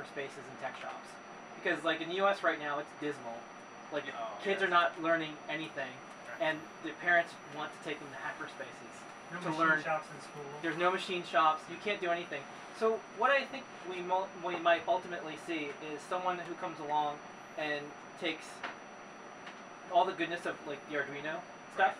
hacker spaces and tech shops, because like in the U.S. right now, it's dismal. Like Oh, kids yes. are not learning anything, Right. and the parents want to take them to hacker spaces. No to machine learn. shops in school. There's no machine shops. You can't do anything. So what I think we mo- we might ultimately see is someone who comes along and takes all the goodness of like the Arduino stuff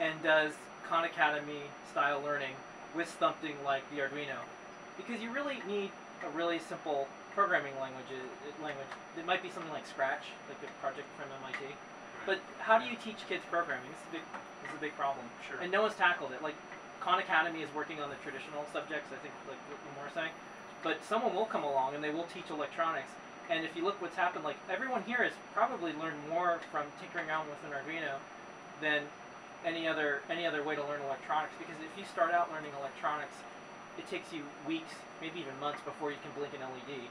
and does Khan Academy style learning with something like the Arduino, because you really need a really simple programming language. uh, Language. It might be something like Scratch, like a project from MIT. But how do you teach kids programming? This is a big, this is a big problem. Sure. And no one's tackled it. Like Khan Academy is working on the traditional subjects, I think, like what Lamar saying. But someone will come along and they will teach electronics. And if you look what's happened, like everyone here has probably learned more from tinkering around with an Arduino than any other any other way to learn electronics. Because if you start out learning electronics, it takes you weeks, maybe even months before you can blink an LED.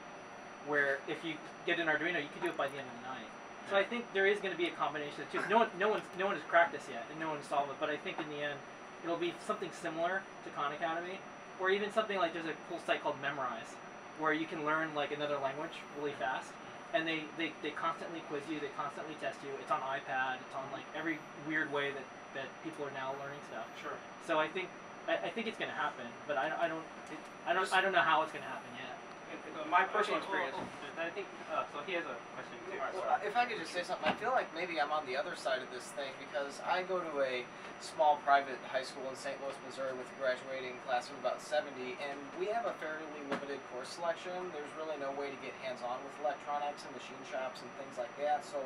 Where if you get an Arduino, you can do it by the end of the night. So I think there is going to be a combination of the two. No one, no one's, no one has cracked this yet, and no one has solved it. But I think in the end, it'll be something similar to Khan Academy, or even something like there's a cool site called Memrise, where you can learn like another language really fast, and they, they, they constantly quiz you, they constantly test you. It's on iPad, it's on like every weird way that, that people are now learning stuff. Sure. So I think I, I think it's going to happen, but I, I don't it, I don't I don't know how it's going to happen yet. Uh, My personal experience. I think. Uh, so he has a question too. Well, if I could just say something, I feel like maybe I'm on the other side of this thing because I go to a small private high school in St. Louis, Missouri with a graduating class of about 70, and we have a fairly limited course selection. There's really no way to get hands on with electronics and machine shops and things like that. So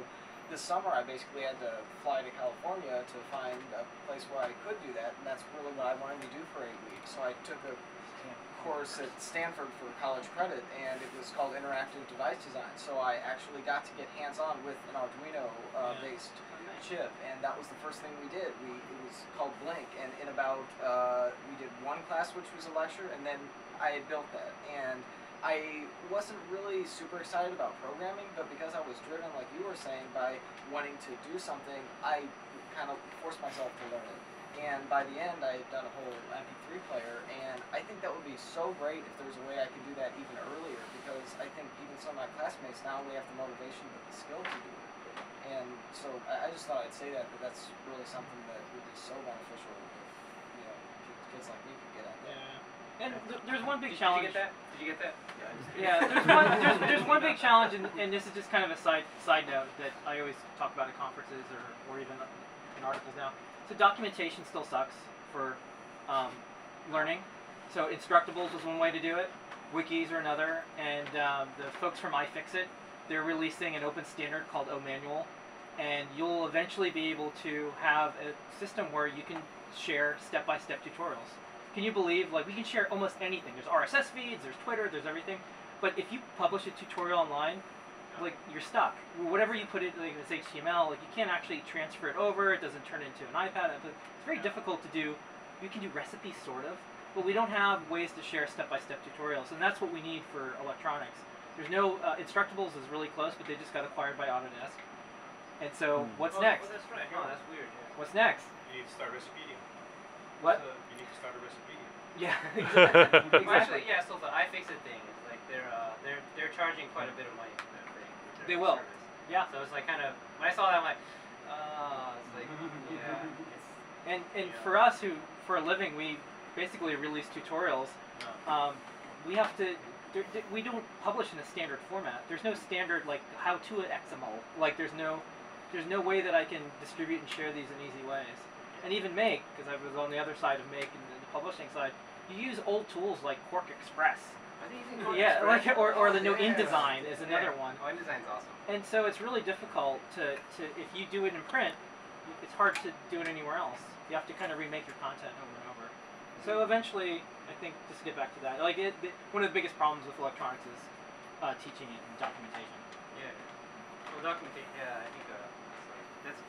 this summer I basically had to fly to California to find a place where I could do that, and that's really what I wanted to do for eight weeks. So I took a course at Stanford for college credit, and it was called Interactive Device Design. So I actually got to get hands-on with an Arduino-based chip, and that was the first thing we did. We it was called Blink, and in about uh, we did one class, which was a lecture, and then I had built that, and I wasn't really super excited about programming, but because I was driven, like you were saying, by wanting to do something, I kind of forced myself to learn it. And by the end, I had done a whole MP3 player, and I think that would be so great if there's a way I could do that even earlier, because I think even some of my classmates now we have the motivation but the skill to do it. And so I, I just thought I'd say that, that that's really something that would be so beneficial if you know kids, kids like me could get at that. And th- there's one big Did, challenge. you get that? Did you get that? Yeah, there's one there's, there's one big challenge, and, and this is just kind of a side side note that I always talk about at conferences or, or even in articles now. So documentation still sucks for um, learning. So Instructables was one way to do it. Wikis are another, and um, the folks from iFixit, they're releasing an open standard called OManual, and you'll eventually be able to have a system where you can share step-by-step tutorials. Can you believe, like, we can share almost anything. There's RSS feeds, there's Twitter, there's everything. But if you publish a tutorial online, like, you're stuck. Whatever you put it, like, it's HTML, like, you can't actually transfer it over. It doesn't turn into an iPad. It's very difficult to do. You can do recipes, sort of, but we don't have ways to share step-by-step tutorials, and that's what we need for electronics. There's no, uh, Instructables is really close, but they just got acquired by Autodesk. And so, Hmm. what's oh, next? Oh, that's right. Oh, that's weird. Yeah. What's next? You need to start Wikipedia. What? So you need to start a Wikipedia. Yeah, Well, exactly. actually, yeah. So the iFixit thing is like they're uh, they're they're charging quite a bit of money They will. Yeah. So it's like kind of when I saw that, I'm like, oh, it's like yeah, it's And and Yeah. for us who for a living we basically release tutorials. uh, Um, we have to. We don't publish in a standard format. There's no standard like how to XML. Like there's no there's no way that I can distribute and share these in easy ways. And even Make, because I was on the other side of Make and the publishing side, you use old tools like QuarkXPress. Are they using Code Yeah, like or, or the new yeah. InDesign is another Yeah. one. Oh, InDesign's awesome. And so it's really difficult to, to if you do it in print, it's hard to do it anywhere else. You have to kind of remake your content over and over. So eventually, I think just to get back to that, like it, it- one of the biggest problems with electronics is uh, teaching it and documentation. Yeah. Well, documentation. Yeah, I think uh, it's like, that's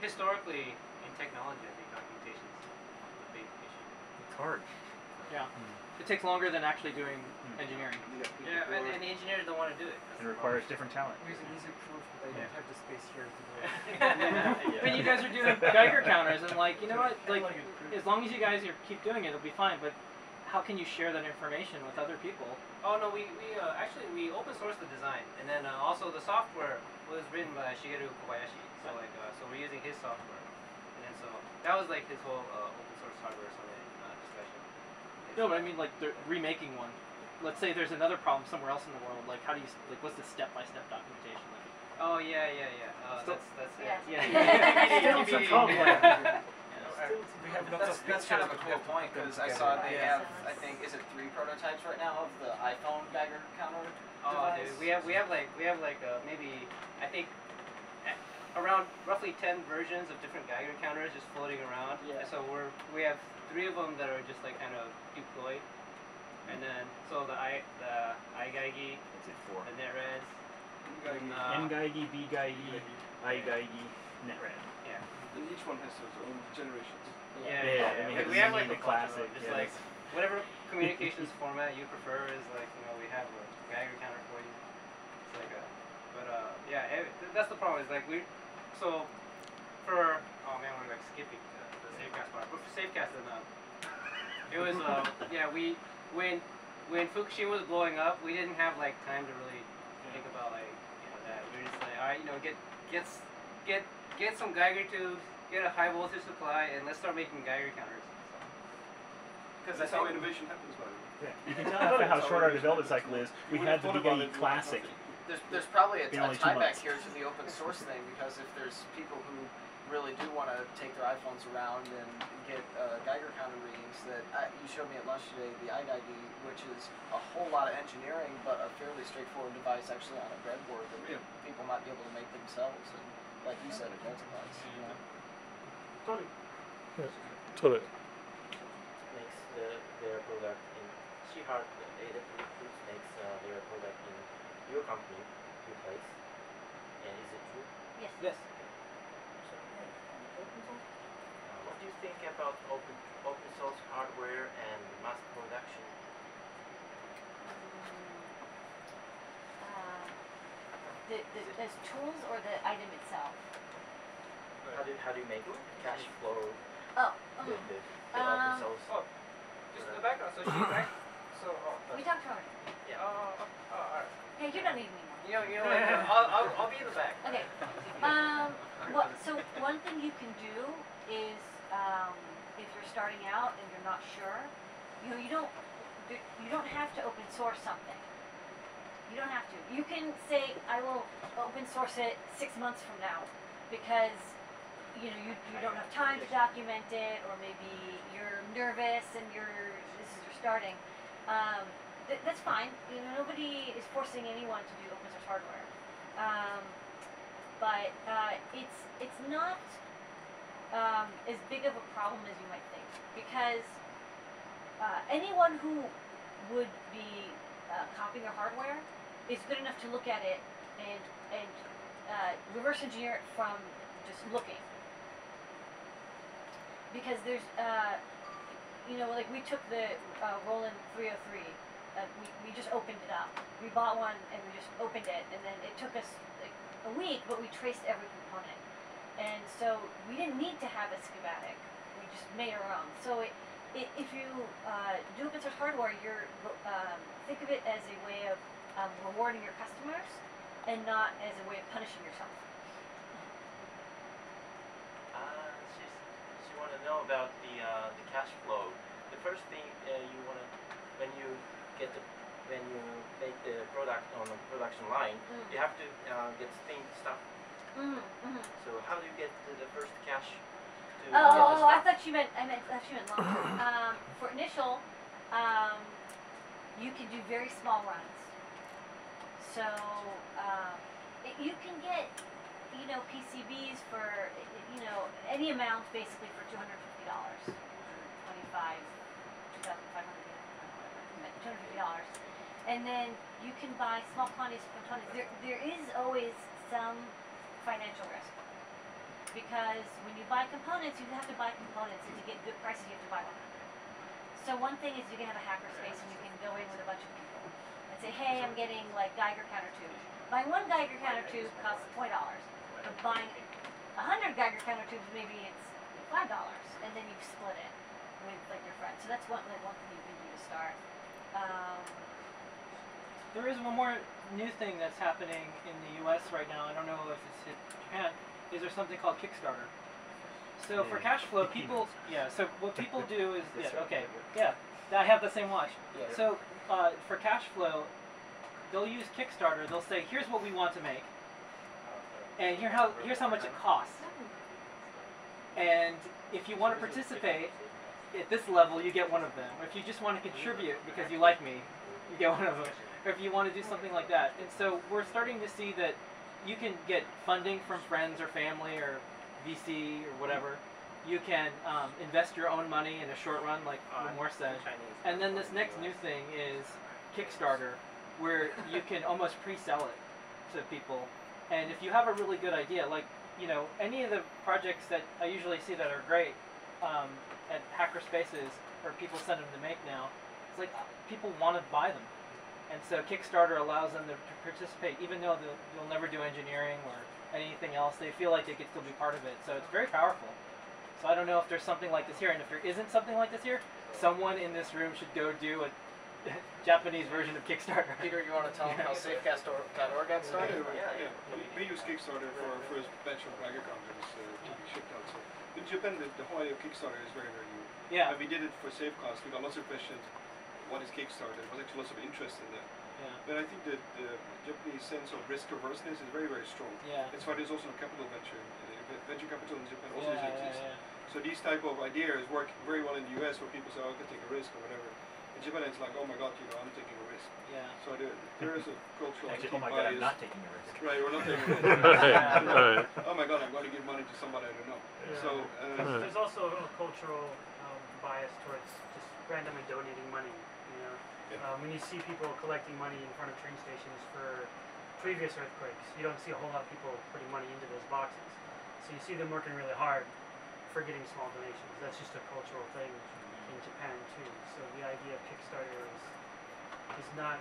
historically in technology. I think documentation is a big issue. It's hard. Yeah, it takes longer than actually doing Hmm. engineering. Yeah, and, and the engineers don't want to do it. It requires different talent. Here's an easy proof that I Yeah. don't have the space here to do it. Yeah. I mean, you guys are doing Geiger counters, and like, you know what? Like, as long as you guys are, keep doing it, it'll be fine. But how can you share that information with other people? Oh no, we, we uh, actually we open source the design, and then uh, also the software was written by Shigeru Kobayashi. So like, uh, so we're using his software, and then so that was like his whole uh, open source hardware summit discussion. No, but I mean like they're remaking one. Let's say there's another problem somewhere else in the world. Like how do you like what's the step-by-step documentation? Like, Oh yeah, yeah, yeah. Uh, Still- that's that's Yeah. it. Yeah. Still TBD. some complex. We have That's, that's kind of a cool point because I saw they have, I think, is it three prototypes right now of the iPhone Geiger counter Oh, device? dude, we have we have like we have like uh, maybe I think a- around roughly ten versions of different Geiger counters just floating around. Yeah. And so we're we have three of them that are just like kind of deployed, and then so the i the iGeigie, That's it four. the NetRes, and N uh, Geigi, bGeigie, I Geigi, NetRad. And each one has its own generations. yeah, Yeah, yeah, then we yeah. have We, the have like the a bunch of them, classic, just yeah, like whatever communications format you prefer is like you know we have a Geiger counter for you. It's like a, but uh yeah, th- that's the problem is like we so for oh man we're like skipping the, the Safecast part, but for Safecast and uh, it was uh yeah we when when Fukushima was blowing up we didn't have like time to really think about like you know that we were just like alright you know get get get get some Geiger tubes, get a high voltage supply, and let's start making Geiger counters. Because that's how innovation happens, by the way. Yeah. You can tell how, how short our development cycle is. We had the thought about BGE it, we wouldn't have Classic. Thought of There's, there's probably a, In a tie back here to the open source thing because if there's people who really do want to take their iPhones around and get uh, Geiger counter readings, that I, you showed me at lunch today, the iGeigie, which is a whole lot of engineering but a fairly straightforward device actually on a breadboard that Yeah. people might be able to make themselves. And like you said, it multiplies. You know? Totally. makes the, their product in Shihart, AWS Foods makes uh, their product in your company, your place. And is it true? Yes. yes. So, uh, what do you think about open open source hardware and mass production? Uh, the, the, tools or the item itself? How do how do you make cash flow Oh, with um, the, the Um, open source? Oh, just in the background. So she's back. So oh, we talked about it. Yeah. oh, oh, oh, all right. Hey, you don't need me anymore. You know, you know, I'll, I'll, I'll be in the back. Okay. Um, what, so one thing you can do is, um, if you're starting out and you're not sure, you know, you don't, you don't have to open source something. You don't have to. You can say, I will open source it six months from now, because, you know, you, you don't have time to document it, or maybe you're nervous and you're, this is your starting. Um, th- that's fine. You know, nobody is forcing anyone to do open source hardware. Um, but uh, it's it's not um, as big of a problem as you might think because uh, anyone who would be uh, copying your hardware is good enough to look at it and and uh, reverse engineer it from just looking because there's uh, you know like we took the uh, Roland 303 uh, we, we just opened it up. We bought one and we just opened it and then it took us like a week but we traced every component. And so we didn't need to have a schematic. We just made our own. So it, it, if you uh, do open source hardware you're um, think of it as a way of um, rewarding your customers and not as a way of punishing yourself. Uh, want to know about the uh, the cash flow. The first thing uh, you want to when you get the when you make the product on the production line, Mm. you have to uh, get things stuff. mm-hmm, mm-hmm. So how do you get the, first cash to Oh, get the oh, I thought you meant I meant I thought you meant long um, for initial, um, you can do very small runs. So um, it, you can get you know PCBs for you know any amount basically for two hundred fifty dollars, twenty five, two thousand five hundred, whatever, two hundred fifty dollars. And then you can buy small quantities of components. There, there is always some financial risk because when you buy components, you have to buy components, and to get good prices, you have to buy 100. So one thing is you can have a hacker space, and you can go in with a bunch of people and say, hey, I'm getting like Geiger counter tubes. Buying one Geiger counter tube costs twenty dollars, but buying 100 Geiger counter tubes, maybe it's five dollars, and then you split it. with like your friends. So that's one like one thing you can do to start. Um, There is one more new thing that's happening in the U.S. right now. I don't know if it's hit Japan. Is there something called Kickstarter? So for cash flow, people yeah. So what people do is yeah. Okay. Yeah. I have the same watch. Yeah. So uh, for cash flow, they'll use Kickstarter. They'll say, "Here's what we want to make, and here how here's how much it costs." And if you want to participate at this level, you get one of them. If you just want to contribute because you like me, you get one of them. Or if you want to do something like that. And so we're starting to see that you can get funding from friends or family or VC or whatever. You can um, invest your own money in a short run, like Lamore said. Chinese. And then this next new thing is Kickstarter, where you can almost pre-sell it to people. And if you have a really good idea, like you know, any of the projects that I usually see that are great um, at Hackerspaces or people send them to make now, it's like uh, people want to buy them. And so Kickstarter allows them to, to participate, even though they'll, you'll never do engineering or anything else. They feel like they could still be part of it. So it's very powerful. So I don't know if there's something like this here, and if there isn't something like this here, someone in this room should go do a Japanese version of Kickstarter. Peter, you want to tell them how safecast.org got started? Yeah, yeah. We, we use Kickstarter for our first batch of Geiger counters uh, to be shipped out. So in Japan, the, the whole idea of Kickstarter is very, very new. Yeah, And we did it for Safecast. We got lots of questions. What is Kickstarter? There was actually lots of interest in that. yeah, But I think that the Japanese sense of risk averseness is very, very strong. yeah. That's why there's also a capital venture. uh, Venture capital in Japan also Yeah, doesn't yeah, exist. yeah. So these type of ideas work very well in the US where people say, oh, I can take a risk or whatever. In Japan, it's like, oh my god, you know, I'm taking a risk. yeah. So there, there is a cultural Actually, oh my god, I'm not taking a risk. Right, we're not taking a risk. right, right. oh my god, I'm going to give money to somebody I don't know. Yeah. So, uh, There's also a cultural um, bias towards just randomly donating money. You know, Yeah. um, when you see people collecting money in front of train stations for previous earthquakes, you don't see a whole lot of people putting money into those boxes. So you see them working really hard for getting small donations. That's just a cultural thing in Japan too. So the idea of Kickstarter is is not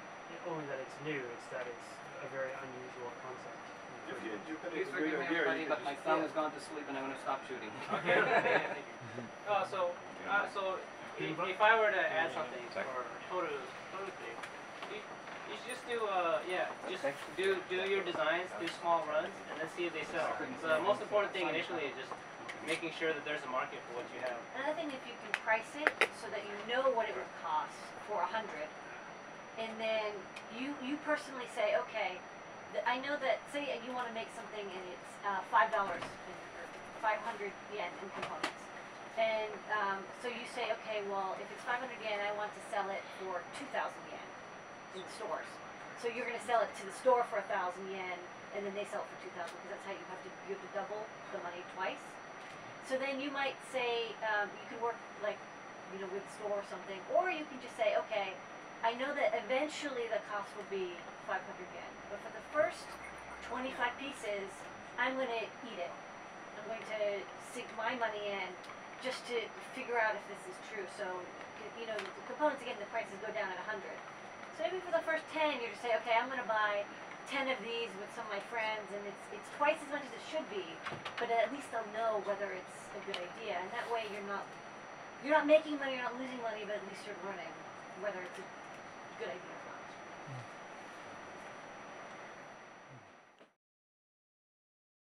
only that it's new; it's that it's a very unusual concept. if you, in Japan, Please it's a great forgive me, idea. everybody, you but my just- thumb has gone to sleep and I'm gonna stop shooting. Okay. okay. Uh, so, uh, so if, if I were to add something for photo, photo thing, you, you should just do, uh, yeah, just do do your designs, do small runs, and then see if they sell. So the most important thing initially is just making sure that there's a market for what you have. Another thing, if you can price it so that you know what it would cost for a hundred, and then you you personally say, okay, I know that say you want to make something and it's uh, five dollars, five hundred yen in components, and um, so you say, okay, well, if it's five hundred yen, I want to sell it for two thousand yen in stores. So you're going to sell it to the store for a thousand yen, and then they sell it for two thousand because that's how you have to you have to double the money twice. So then you might say, um, you can work like, you know, with store or something, or you can just say, okay, I know that eventually the cost will be 500 yen, but for the first 25 pieces, I'm going to eat it. I'm going to sink my money in just to figure out if this is true. So, you know, the components again, the prices go down at 100. So maybe for the first 10, you just say, okay, I'm going to buy 10 of these with some of my friends, and it's it's twice as much as it should be, but at least they'll know whether it's a good idea, and that way you're not you're not making money, you're not losing money, but at least you're learning whether it's a good idea.